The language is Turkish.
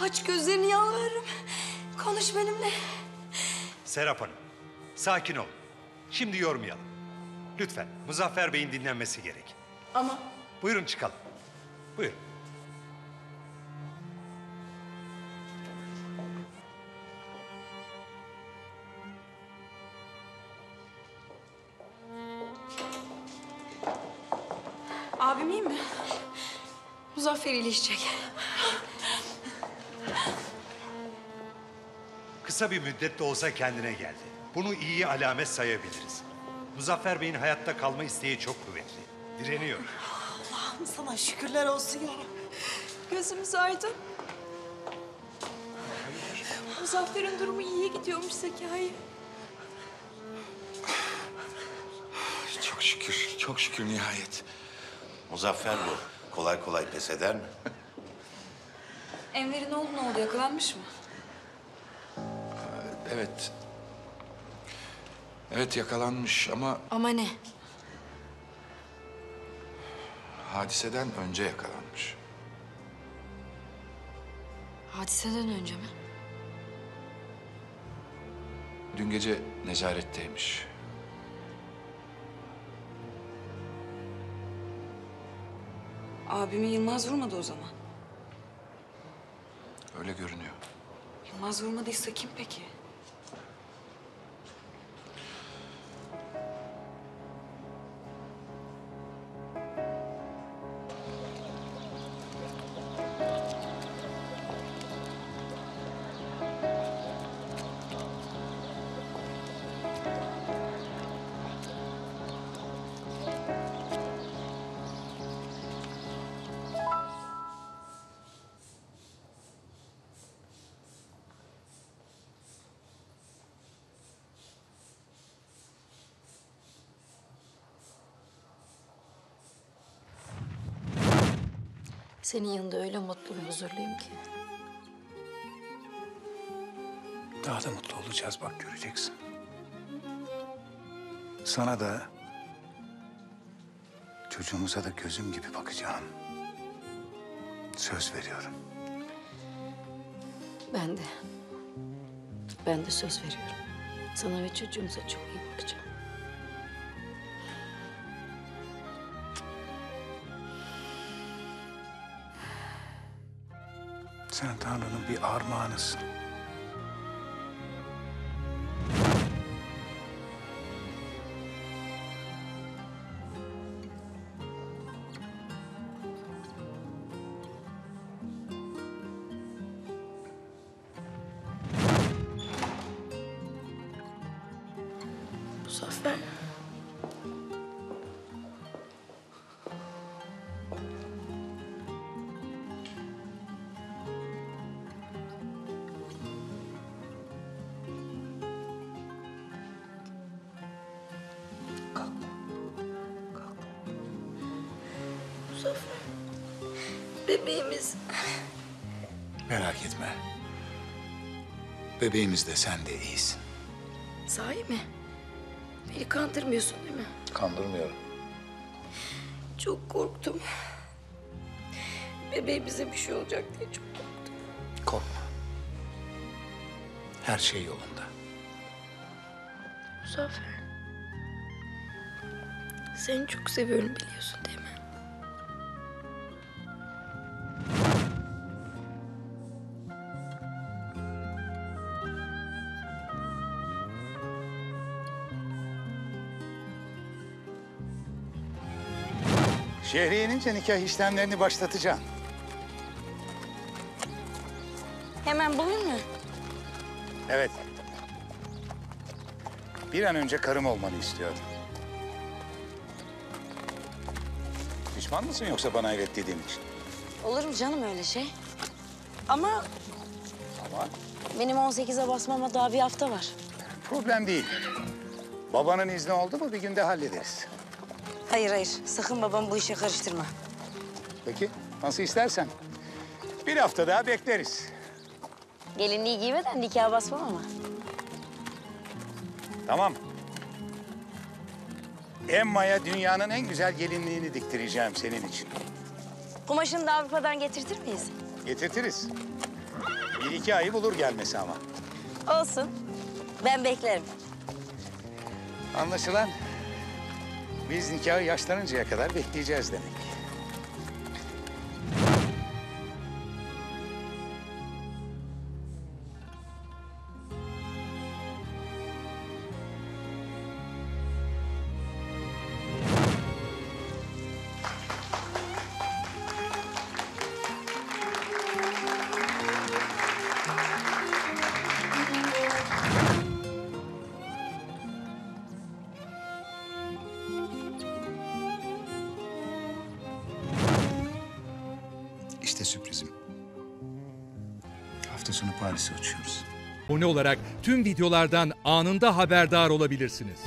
Aç gözlerini yalvarırım. Konuş benimle. Serap Hanım, sakin ol. Şimdi yormayalım. Lütfen, Muzaffer Bey'in dinlenmesi gerek. Ama Buyurun çıkalım. Buyurun. abim iyi mi? Muzaffer iyileşecek. Kısa bir müddet de olsa kendine geldi. Bunu iyi alamet sayabiliriz. Muzaffer Bey'in hayatta kalma isteği çok kuvvetli. Direniyor. Sana şükürler olsun ya. Gözümüz aydın. Muzaffer'in durumu iyiye gidiyormuş Zekai. Çok şükür, çok şükür nihayet. Muzaffer bu. Kolay kolay pes eder mi? Enver'in oğlu ne oldu? Yakalanmış mı? Evet. Evet yakalanmış ama Ama ne? hadiseden önce yakalanmış. Hadiseden önce mi? Dün gece nezaretteymiş. Abimi Yılmaz vurmadı o zaman. Öyle görünüyor. Yılmaz vurmadıysa kim peki? Senin yanında öyle mutlu ve huzurluyum ki. Daha da mutlu olacağız bak göreceksin. Sana da çocuğumuza da gözüm gibi bakacağım. Söz veriyorum. Ben de. Ben de söz veriyorum. Sana ve çocuğumuza çok iyi bakacağım. Sen Tanrı'nın bir armağanısın. Muzaffer. Muzaffer. Bebeğimiz. Merak etme. Bebeğimiz de sen de iyisin. Sahi mi? Beni kandırmıyorsun değil mi? Kandırmıyorum. Çok korktum. Bebeğimize bir şey olacak diye çok korktum. Korkma. Her şey yolunda. Muzaffer. Seni çok seviyorum biliyorsun değil mi? Şehriye inince nikah işlemlerini başlatacağım. Hemen bugün mü? Evet. Bir an önce karım olmanı istiyordum. Pişman mısın yoksa bana evet dediğin için? Olur mu canım öyle şey? Ama Ama benim 18'e basmama daha bir hafta var. problem değil. Babanın izni oldu mu bir günde hallederiz. Hayır hayır sakın babam bu işe karıştırma. Peki nasıl istersen. Bir hafta daha bekleriz. Gelinliği giymeden nikaha basmam ama. Tamam. Emma'ya dünyanın en güzel gelinliğini diktireceğim senin için. Kumaşını da Avrupa'dan getirtir miyiz? Getirtiriz. Bir iki ayı bulur gelmesi ama. Olsun. Ben beklerim. Anlaşılan biz nikahı yaşlanıncaya kadar bekleyeceğiz demek. İşte sürprizim. Hafta sonu Paris'e uçuyoruz. Abone olarak tüm videolardan anında haberdar olabilirsiniz.